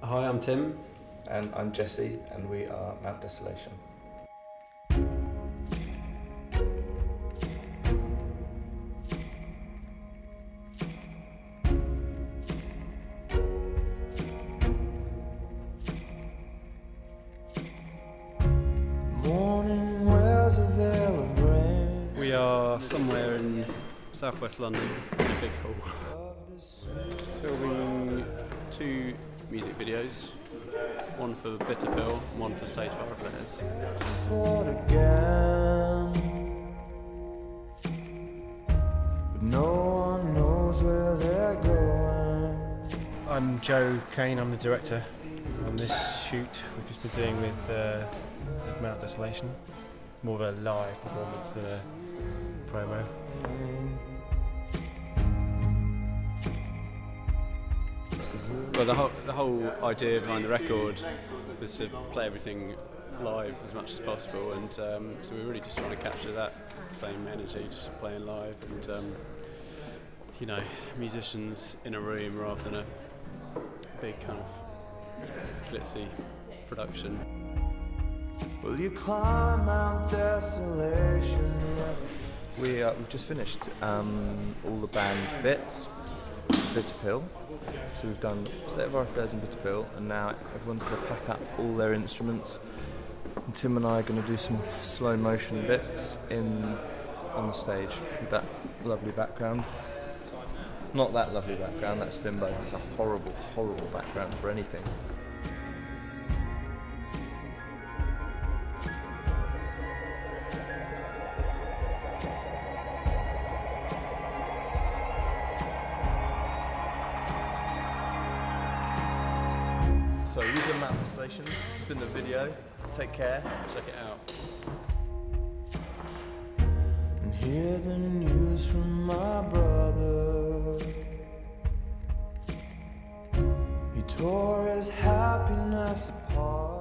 Hi, I'm Tim. And I'm Jesse, and we are Mount Desolation. Morning wears of rain. We are somewhere in southwest London in a big hall. Filming two music videos, one for Bitter Pill one for State of Our Affairs. Again. But no one knows where they're going. I'm Joe Kane, I'm the director on this shoot we've just been doing with, uh, with Mount Desolation. More of a live performance than a promo. Well, the whole, the whole idea behind the record was to play everything live as much as possible, and um, so we we're really just trying to capture that same energy, just playing live, and um, you know, musicians in a room rather than a big kind of glitzy production. Will you climb Mount Desolation? We, uh, we've just finished um, all the band bits, Bitter Pill. So we've done State of Our Affairs and Bitter Pill, and now everyone's going to pack up all their instruments. And Tim and I are going to do some slow motion bits in on the stage with that lovely background. Not that lovely background, that's Fimbo. That's a horrible, horrible background for anything. So we've done Mount Desolation, spin the video, take care. Check it out. And hear the news from my brother. He tore his happiness apart.